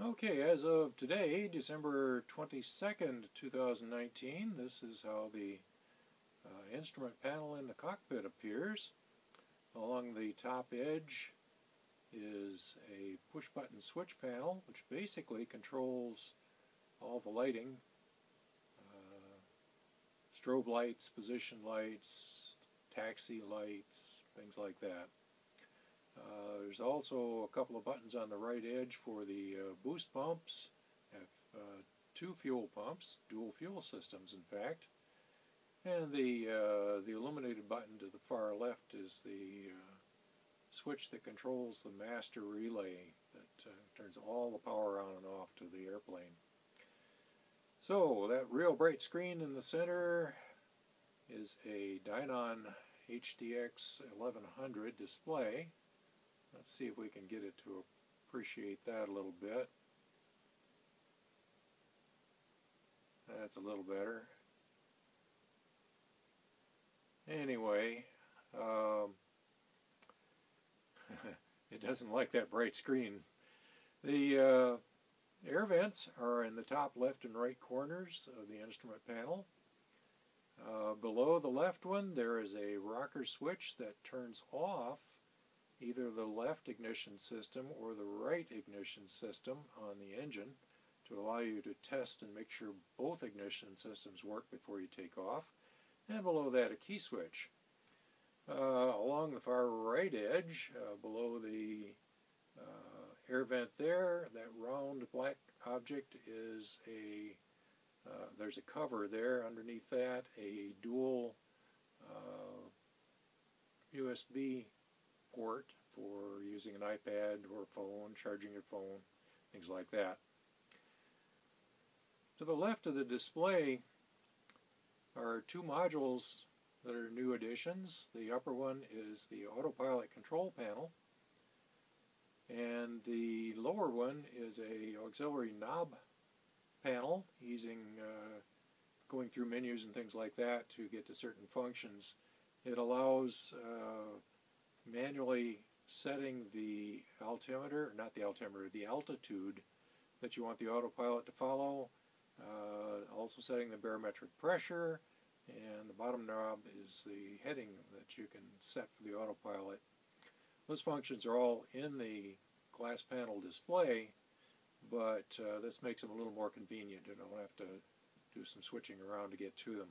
Okay, as of today, December 22nd, 2019, this is how the uh, instrument panel in the cockpit appears. Along the top edge is a push-button switch panel, which basically controls all the lighting, uh, strobe lights, position lights, taxi lights, things like that. There's also a couple of buttons on the right edge for the uh, boost pumps. Have uh, two fuel pumps, dual fuel systems in fact. And the uh, the illuminated button to the far left is the uh, switch that controls the master relay that uh, turns all the power on and off to the airplane. So that real bright screen in the center is a Dynon HDX 1100 display Let's see if we can get it to appreciate that a little bit. That's a little better. Anyway, um, it doesn't like that bright screen. The uh, air vents are in the top left and right corners of the instrument panel. Uh, below the left one there is a rocker switch that turns off either the left ignition system or the right ignition system on the engine to allow you to test and make sure both ignition systems work before you take off. And below that, a key switch. Uh, along the far right edge, uh, below the uh, air vent there, that round black object is a, uh, there's a cover there underneath that, a dual USB uh, port for using an iPad or phone, charging your phone, things like that. To the left of the display are two modules that are new additions. The upper one is the autopilot control panel and the lower one is a auxiliary knob panel using uh, going through menus and things like that to get to certain functions. It allows uh, manually setting the altimeter, not the altimeter, the altitude that you want the autopilot to follow, uh, also setting the barometric pressure, and the bottom knob is the heading that you can set for the autopilot. Those functions are all in the glass panel display, but uh, this makes them a little more convenient. You don't have to do some switching around to get to them.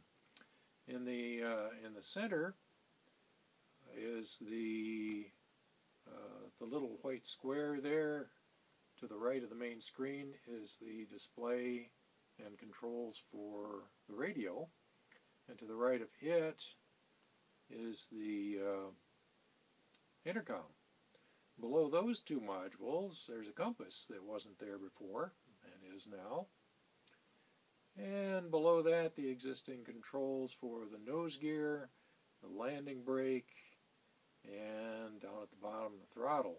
In the uh, in the center is the uh, the little white square there to the right of the main screen is the display and controls for the radio and to the right of it is the uh, intercom. Below those two modules there's a compass that wasn't there before and is now. And below that the existing controls for the nose gear, the landing brake, and down at the bottom of the throttle.